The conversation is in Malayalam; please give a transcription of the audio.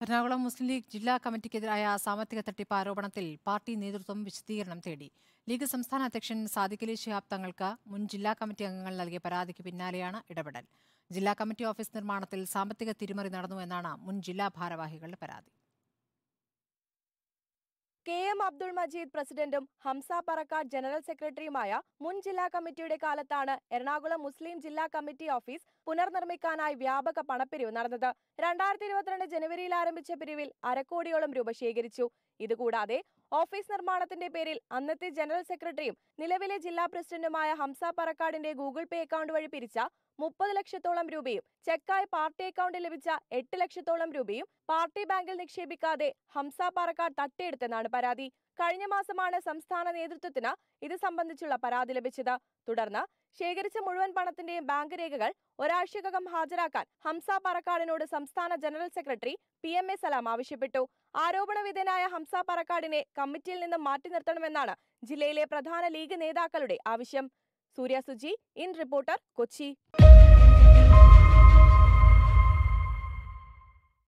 എറണാകുളം മുസ്ലിം ലീഗ് ജില്ലാ കമ്മിറ്റിക്കെതിരായ സാമ്പത്തിക തട്ടിപ്പ് ആരോപണത്തിൽ പാർട്ടി നേതൃത്വം വിശദീകരണം തേടി. ലീഗ് സംസ്ഥാന അധ്യക്ഷൻ സാദിഖലി ശിഹാബ് തങ്ങൾക്ക് മുൻ ജില്ലാ കമ്മിറ്റി അംഗങ്ങൾ നൽകിയ പരാതിക്ക് പിന്നാലെയാണ് ഇടപെടൽ. ജില്ലാ കമ്മിറ്റി ഓഫീസ് നിർമ്മാണത്തിൽ സാമ്പത്തിക തിരിമറി നടന്നു എന്നാണ് മുൻ ജില്ലാ ഭാരവാഹികളുടെ പരാതി. കെ എം അബ്ദുൾ മജീദ് പ്രസിഡന്റും ഹംസ പറക്കാട് ജനറൽ സെക്രട്ടറിയുമായ മുൻ ജില്ലാ കമ്മിറ്റിയുടെ കാലത്താണ് എറണാകുളം മുസ്ലിം ജില്ലാ കമ്മിറ്റി ഓഫീസ് പുനർനിർമ്മിക്കാനായി വ്യാപക പണപ്പിരിവ് നടന്നത്. രണ്ടായിരത്തി ഇരുപത്തിരണ്ട് ജനുവരിയിൽ ആരംഭിച്ച പിരിവിൽ അരക്കോടിയോളം രൂപ ശേഖരിച്ചു. ഇതുകൂടാതെ ഓഫീസ് നിർമ്മാണത്തിന്റെ പേരിൽ അന്നത്തെ ജനറൽ സെക്രട്ടറിയും നിലവിലെ ജില്ലാ പ്രസിഡന്റുമായ ഹംസ പറക്കാടിന്റെ ഗൂഗിൾ പേ അക്കൗണ്ട് വഴി പിരിച്ച മുപ്പത് ലക്ഷത്തോളം രൂപയും ചെക്കായി പാർട്ടി അക്കൗണ്ടിൽ ലഭിച്ച എട്ട് ലക്ഷത്തോളം രൂപയും പാർട്ടി ബാങ്കിൽ നിക്ഷേപിക്കാതെ ഹംസ പാറക്കാട് തട്ടിയെടുത്തെന്നാണ് പരാതി. കഴിഞ്ഞ മാസമാണ് സംസ്ഥാന നേതൃത്വത്തിന് ഇത് സംബന്ധിച്ചുള്ള പരാതി ലഭിച്ചത്. തുടർന്ന് ശേഖരിച്ച മുഴുവൻ പണത്തിന്റെയും ബാങ്ക് രേഖകൾ ഒരാഴ്ചക്കകം ഹാജരാക്കാൻ ഹംസ പറക്കാടിനോട് സംസ്ഥാന general secretary P M A Salam ആവശ്യപ്പെട്ടു. ആരോപണ വിധേയനായ ഹംസ പറക്കാടിനെ കമ്മിറ്റിയിൽ നിന്ന് മാറ്റി നിർത്തണമെന്നാണ് ജില്ലയിലെ പ്രധാന ലീഗ് നേതാക്കളുടെ ആവശ്യം. സൂര്യ സുജി ഇൻ റിപ്പോർട്ടർ കൊച്ചി.